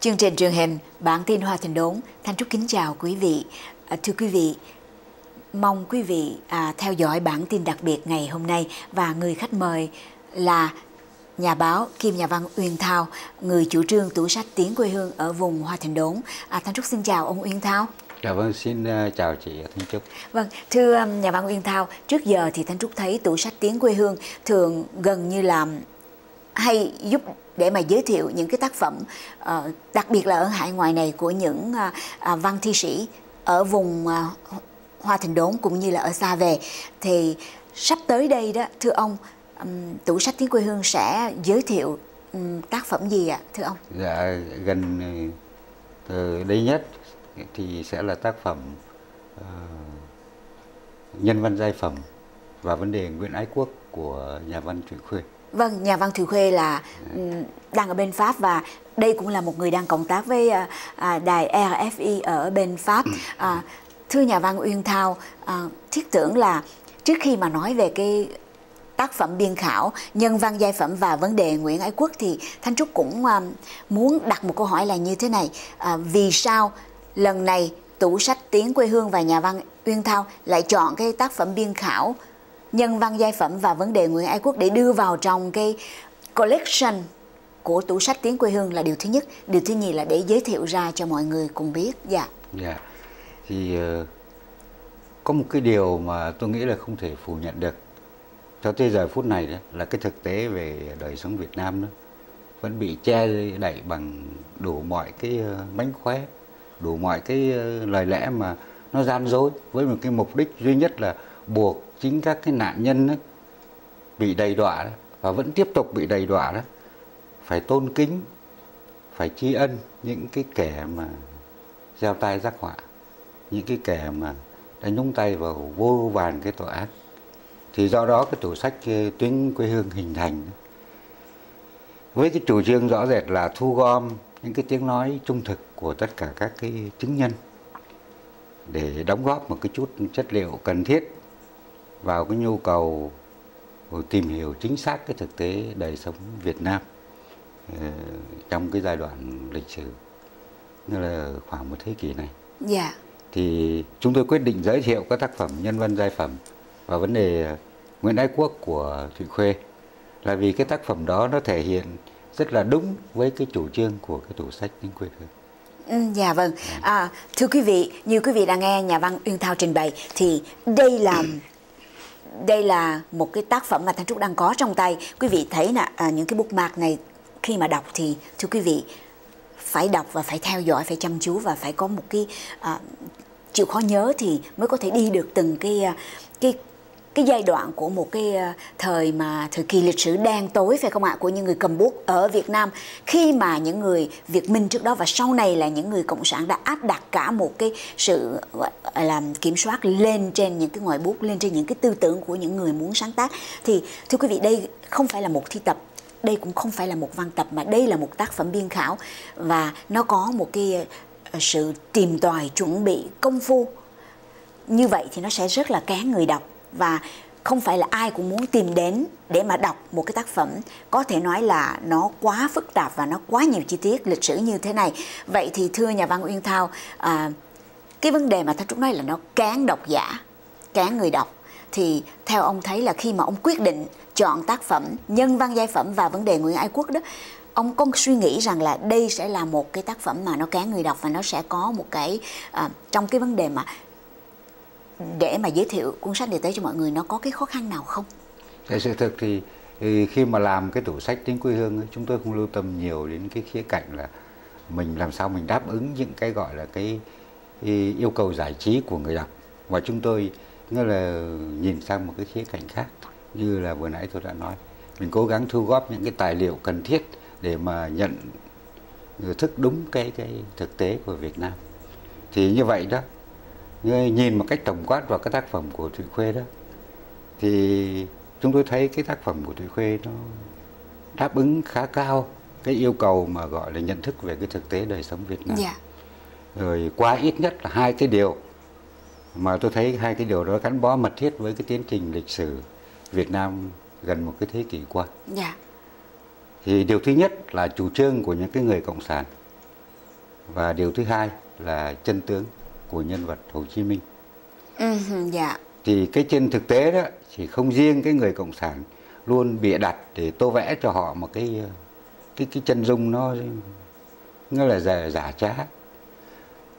Chương trình truyền hình Bản tin Hoa Thịnh Đốn. Thanh Trúc kính chào quý vị. À, Thưa quý vị Mong quý vị à, theo dõi bản tin đặc biệt ngày hôm nay. Và người khách mời là nhà báo Kim Nhà văn Uyên Thao Người chủ trương tủ sách Tiếng quê hương ở vùng Hoa Thịnh Đốn. À, Thanh Trúc xin chào ông Uyên Thao. Dạ vâng, xin uh, chào chị Thanh Trúc. Vâng, thưa um, nhà văn Uyên Thao, trước giờ thì Thanh Trúc thấy tủ sách tiếng quê hương thường gần như là hay giúp để mà giới thiệu những cái tác phẩm uh, đặc biệt là ở hải ngoại này của những uh, uh, văn thi sĩ ở vùng uh, Hoa Thành Đốn cũng như là ở xa về thì sắp tới đây đó thưa ông um, tủ sách tiếng quê hương sẽ giới thiệu um, tác phẩm gì ạ thưa ông? Dạ gần từ đây nhất thì sẽ là tác phẩm uh, nhân văn giai phẩm và vấn đề Nguyễn Ái Quốc của nhà văn Thủy Khuê. Vâng, nhà văn Thủy Khuê là um, đang ở bên Pháp và đây cũng là một người đang cộng tác với uh, uh, đài RFI ở bên Pháp. Uh, thưa nhà văn Uyên Thao, thiết tưởng là trước khi mà nói về cái tác phẩm biên khảo nhân văn giai phẩm và vấn đề Nguyễn Ái Quốc thì Thanh Trúc cũng muốn đặt một câu hỏi là như thế này vì sao lần này tủ sách tiếng quê hương và nhà văn Uyên Thao lại chọn cái tác phẩm biên khảo nhân văn giai phẩm và vấn đề Nguyễn Ái Quốc để đưa vào trong cái collection của tủ sách tiếng quê hương là điều thứ nhất. Điều thứ nhì là để giới thiệu ra cho mọi người cùng biết. Dạ. Dạ. Thì uh, có một cái điều mà tôi nghĩ là không thể phủ nhận được. Cho tới giờ phút này đó là cái thực tế về đời sống Việt Nam đó vẫn bị che đậy bằng đủ mọi cái uh, mánh khóe đủ mọi cái ờ, lời lẽ mà nó gian dối với một cái mục đích duy nhất là buộc chính các cái nạn nhân đó bị đầy đọa đó, và vẫn tiếp tục bị đầy đọa đó phải tôn kính phải tri ân những cái kẻ mà gieo tay giác họa những cái kẻ mà đã nhúng tay vào vô vàn cái tội ác. Thì do đó cái tủ sách tuyến quê hương hình thành. Với cái chủ trương rõ rệt là thu gom những cái tiếng nói trung thực của tất cả các cái chứng nhân để đóng góp một cái chút chất liệu cần thiết vào cái nhu cầu tìm hiểu chính xác cái thực tế đời sống Việt Nam ờ, trong cái giai đoạn lịch sử như là khoảng một thế kỷ này. Dạ. Yeah. Thì chúng tôi quyết định giới thiệu các tác phẩm nhân văn giai phẩm và vấn đề Nguyễn Ái Quốc của Thụy Khuê là vì cái tác phẩm đó nó thể hiện rất là đúng với cái chủ trương của cái tủ sách tiếng quê hương. Dạ vâng. À, thưa quý vị, như quý vị đang nghe nhà văn Uyên Thao trình bày thì đây là đây là một cái tác phẩm mà Thanh Trúc đang có trong tay. Quý vị thấy là à, những cái bút mạc này khi mà đọc thì thưa quý vị phải đọc và phải theo dõi, phải chăm chú và phải có một cái à, chịu khó nhớ thì mới có thể đi được từng cái à, cái cái giai đoạn của một cái ờ, thời mà thời kỳ lịch sử đen tối phải không ạ, của những người cầm bút ở Việt Nam. Khi mà những người Việt Minh trước đó và sau này là những người cộng sản đã áp đặt cả một cái sự làm kiểm soát lên trên những cái ngòi bút, lên trên những cái tư tưởng của những người muốn sáng tác. Thì, thưa quý vị, đây không phải là một thi tập, đây cũng không phải là một văn tập, mà đây là một tác phẩm biên khảo. Và nó có một cái ờ, sự tìm tòi, chuẩn bị, công phu. Như vậy thì nó sẽ rất là kén người đọc và không phải là ai cũng muốn tìm đến để mà đọc một cái tác phẩm. Có thể nói là nó quá phức tạp và nó quá nhiều chi tiết lịch sử như thế này. Vậy thì thưa nhà văn uyên thao à, cái vấn đề mà thanh trúc nói là nó cán độc giả cán người đọc. Thì theo ông thấy là khi mà ông quyết định chọn tác phẩm nhân văn giai phẩm và vấn đề nguyễn ái quốc đó ông có suy nghĩ rằng là đây sẽ là một cái tác phẩm mà nó cán người đọc và nó sẽ có một cái à, trong cái vấn đề mà để mà giới thiệu cuốn sách này tới cho mọi người nó có cái khó khăn nào không? Cái sự thực thì, ừ, khi mà làm cái tủ sách tiếng quê hương chúng tôi không lưu tâm nhiều đến cái khía cạnh là mình làm sao mình đáp ứng những cái gọi là cái ừ, yêu cầu giải trí của người đọc. Và chúng tôi nghĩa là nhìn sang một cái khía cạnh khác như là vừa nãy tôi đã nói. Mình cố gắng thu góp những cái tài liệu cần thiết để mà nhận thức đúng cái cái thực tế của Việt Nam. Thì như vậy đó nhìn một cách tổng quát vào cái tác phẩm của Thụy Khuê đó thì chúng tôi thấy cái tác phẩm của Thụy Khuê nó đáp ứng khá cao cái yêu cầu mà gọi là nhận thức về cái thực tế đời sống Việt Nam. Yeah. Dạ. Rồi qua ít nhất là hai cái điều mà tôi thấy hai cái điều đó gắn bó mật thiết với cái tiến trình lịch sử Việt Nam gần một cái thế kỷ qua. Yeah. Dạ. Thì điều thứ nhất là chủ trương của những cái người cộng sản và điều thứ hai là chân tướng của nhân vật Hồ Chí Minh. Ừ, dạ. Thì cái trên thực tế đó chỉ không riêng cái người cộng sản luôn bịa đặt để tô vẽ cho họ một cái cái cái chân dung nó nó là giả, giả trá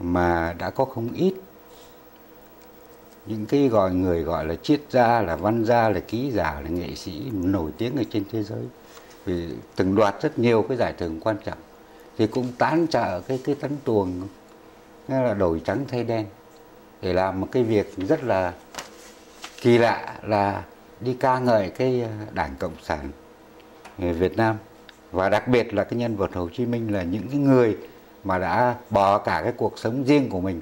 mà đã có không ít những cái gọi người gọi là triết gia là văn gia là ký giả là nghệ sĩ nổi tiếng ở trên thế giới vì từng đoạt rất nhiều cái giải thưởng quan trọng thì cũng tán trợ cái cái tấn tuồng nghĩa là đổi trắng thay đen để làm một cái việc rất là kỳ lạ là đi ca ngợi cái ờ, đảng cộng sản Việt Nam và đặc biệt là cái nhân vật Hồ Chí Minh là những cái người mà đã bỏ cả cái cuộc sống riêng của mình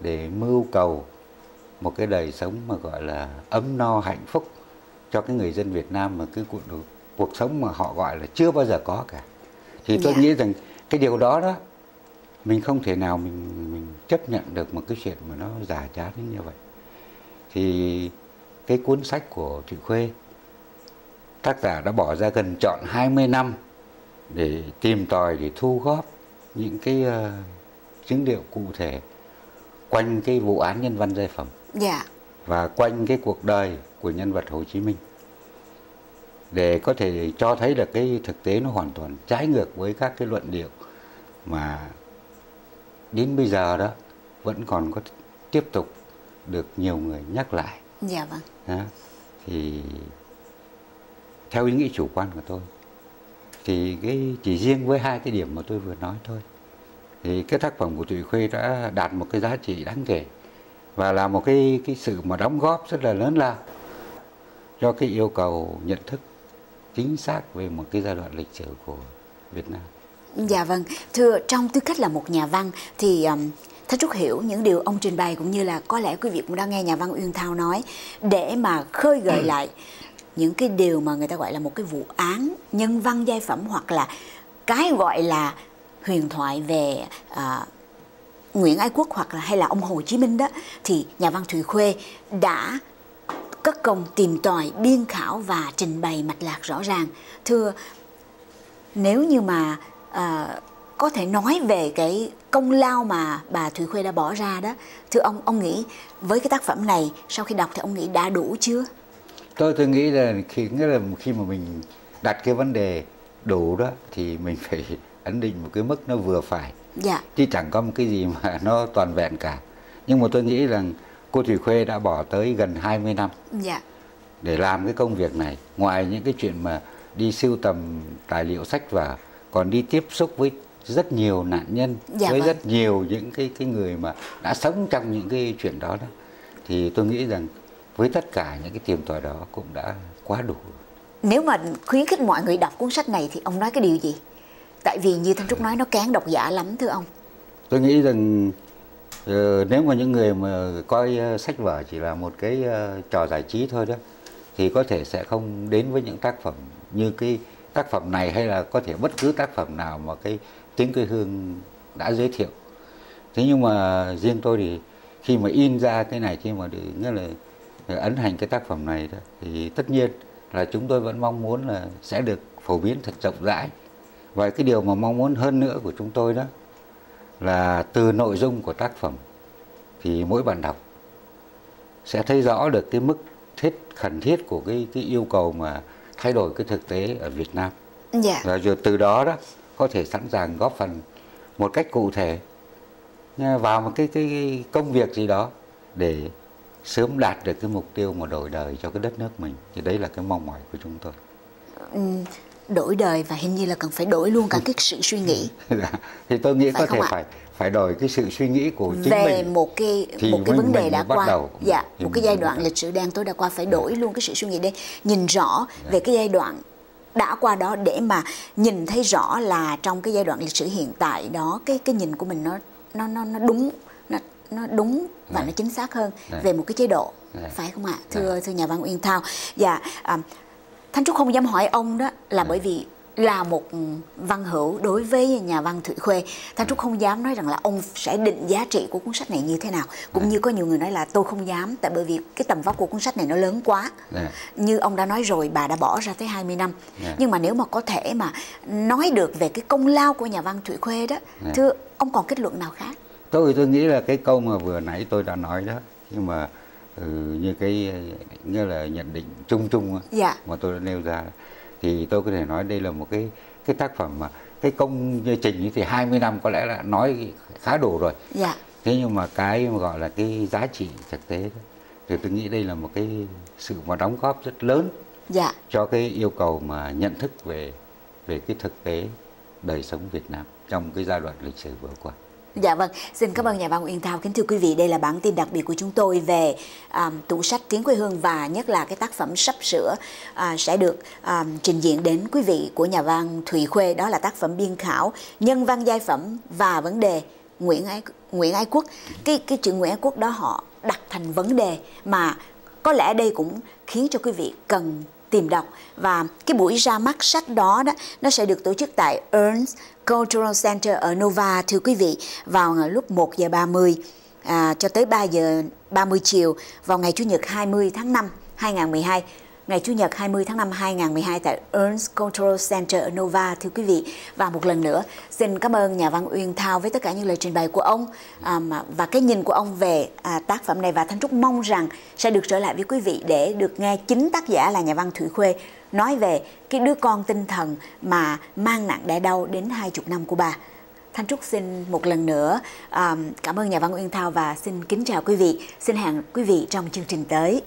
để mưu cầu một cái đời sống mà gọi là ấm no hạnh phúc cho cái người dân Việt Nam mà cái cuộc cuộc sống mà họ gọi là chưa bao giờ có cả thì tôi yeah. Dạ. nghĩ rằng cái điều đó đó mình không thể nào mình chấp nhận được một cái chuyện mà nó giả đến như vậy. Thì cái cuốn sách của Thụy Khuê tác giả đã bỏ ra gần chọn 20 năm để tìm tòi để thu góp những cái uh, chứng liệu cụ thể quanh cái vụ án nhân văn giai phẩm. Dạ. và quanh cái cuộc đời của nhân vật Hồ Chí Minh. Để có thể cho thấy là cái thực tế nó hoàn toàn trái ngược với các cái luận điệu mà đến bây giờ đó vẫn còn có tiếp tục được nhiều người nhắc lại. Dạ vâng. Đó. Thì theo ý nghĩ chủ quan của tôi thì cái chỉ riêng với hai cái điểm mà tôi vừa nói thôi thì cái tác phẩm của Thụy Khuê đã đạt một cái giá trị đáng kể và là một cái cái sự mà đóng góp rất là lớn lao cho cái yêu cầu nhận thức chính xác về một cái giai đoạn lịch sử của Việt Nam. Dạ vâng, thưa trong tư cách là một nhà văn thì um, Thanh Trúc hiểu những điều ông trình bày cũng như là có lẽ quý vị cũng đã nghe nhà văn Uyên Thao nói. Để mà khơi gợi ừ. lại những cái điều mà người ta gọi là một cái vụ án nhân văn giai phẩm hoặc là cái gọi là huyền thoại về uh, Nguyễn Ái Quốc hoặc là hay là ông Hồ Chí Minh đó thì nhà văn Thùy Khuê đã cất công tìm tòi biên khảo và trình bày mạch lạc rõ ràng. Thưa nếu như mà uh, có thể nói về cái công lao mà bà Thùy Khuê đã bỏ ra đó. Thưa ông ông nghĩ với cái tác phẩm này sau khi đọc thì ông nghĩ đã đủ chưa? Tôi tôi nghĩ là khi nghĩa là khi mà mình đặt cái vấn đề đủ đó thì mình phải ấn định một cái mức nó vừa phải. Dạ. chứ chẳng có một cái gì mà nó toàn vẹn cả. Nhưng mà tôi nghĩ rằng cô Thủy Khuê đã bỏ tới gần 20 năm dạ. để làm cái công việc này. Ngoài những cái chuyện mà đi sưu tầm tài liệu sách và còn đi tiếp xúc với rất nhiều nạn nhân dạ với vâng. rất nhiều những cái cái người mà đã sống trong những cái chuyện đó đó. Thì tôi nghĩ rằng với tất cả những cái tìm tòi đó cũng đã quá đủ nếu mà khuyến khích mọi người đọc cuốn sách này thì ông nói cái điều gì? Tại vì như thanh trúc nói nó kén độc giả lắm thưa ông. Tôi nghĩ rằng uh, nếu mà những người mà coi uh, sách vở chỉ là một cái uh, trò giải trí thôi đó thì có thể sẽ không đến với những tác phẩm như cái tác phẩm này hay là có thể bất cứ tác phẩm nào mà cái tiếng quê hương đã giới thiệu. Thế nhưng mà riêng tôi thì khi mà in ra cái này khi mà để nghĩa là ấn hành cái tác phẩm này đó, thì tất nhiên là chúng tôi vẫn mong muốn là sẽ được phổ biến thật rộng rãi. Và cái điều mà mong muốn hơn nữa của chúng tôi đó là từ nội dung của tác phẩm thì mỗi bạn đọc sẽ thấy rõ được cái mức thiết khẩn thiết của cái cái yêu cầu mà thay đổi cái thực tế ở Việt Nam. Dạ. Và rồi từ đó đó có thể sẵn sàng góp phần một cách cụ thể vào một cái cái công việc gì đó để sớm đạt được cái mục tiêu mà đổi đời cho cái đất nước mình thì đấy là cái mong mỏi của chúng tôi ừ, đổi đời và hình như là cần phải đổi luôn cả cái sự suy nghĩ dạ. thì tôi nghĩ phải có thể ạ? phải phải đổi cái sự suy nghĩ của chính về mình về một cái thì một cái vấn đề đã qua đầu. dạ thì một cái giai đoạn lịch sử đen tối đã qua phải đổi luôn cái sự suy nghĩ để nhìn rõ dạ. về cái giai đoạn đã qua đó để mà nhìn thấy rõ là trong cái giai đoạn lịch sử hiện tại đó cái cái nhìn của mình nó nó nó nó đúng nó nó đúng và Đấy. nó chính xác hơn Đấy. về một cái chế độ Đấy. phải không ạ thưa Đấy. thưa nhà văn Uyên Thao dạ à, Thanh Trúc không dám hỏi ông đó là bởi vì là một văn hữu đối với nhà văn Thụy Khuê Thanh Trúc không dám nói rằng là ông sẽ định giá trị của cuốn sách này như thế nào cũng như có nhiều người nói là tôi không dám tại bởi vì cái tầm vóc của cuốn sách này nó lớn quá Dạ. như ông đã nói rồi bà đã bỏ ra tới 20 năm Dạ. nhưng mà nếu mà có thể mà nói được về cái công lao của nhà văn Thụy Khuê đó Dạ. thưa ông còn kết luận nào khác tôi tôi nghĩ là cái câu mà vừa nãy tôi đã nói đó nhưng mà ừ, như cái như là nhận định chung chung Dạ. mà tôi đã nêu ra thì tôi có thể nói đây là một cái cái tác phẩm mà cái công trình thì 20 năm có lẽ là nói khá đủ rồi dạ thế nhưng mà cái mà gọi là cái giá trị thực tế đó, thì tôi nghĩ đây là một cái sự mà đóng góp rất lớn dạ cho cái yêu cầu mà nhận thức về về cái thực tế đời sống Việt Nam trong cái giai đoạn lịch sử vừa qua. Dạ vâng, xin cảm ơn nhà văn Uyên Thao. Kính thưa quý vị, đây là bản tin đặc biệt của chúng tôi về um, tủ sách Tiếng quê hương và nhất là cái tác phẩm sắp sửa uh, sẽ được um, trình diện đến quý vị của nhà văn Thùy Khuê. Đó là tác phẩm biên khảo Nhân văn giai phẩm và vấn đề Nguyễn Ái Nguyễn Ái Quốc. Cái cái chữ Nguyễn Ái Quốc đó họ đặt thành vấn đề mà có lẽ đây cũng khiến cho quý vị cần tìm đọc. Và cái buổi ra mắt sách đó đó nó sẽ được tổ chức tại Ernst Cultural Center ở Nova thưa quý vị vào lúc 1 giờ 30 à, cho tới 3 giờ 30 chiều vào ngày Chủ nhật 20 tháng 5 2012 ngày Chủ nhật 20 tháng 5 2012 tại Ernst Cultural Center ở Nova thưa quý vị và một lần nữa xin cảm ơn nhà văn Uyên Thao với tất cả những lời trình bày của ông um, và cái nhìn của ông về à, tác phẩm này và Thanh Trúc mong rằng sẽ được trở lại với quý vị để được nghe chính tác giả là nhà văn Thủy Khuê nói về cái đứa con tinh thần mà mang nặng đẻ đau đến hai chục năm của bà. Thanh Trúc xin một lần nữa um, cảm ơn nhà văn Uyên Thao và xin kính chào quý vị. Xin hẹn quý vị trong chương trình tới.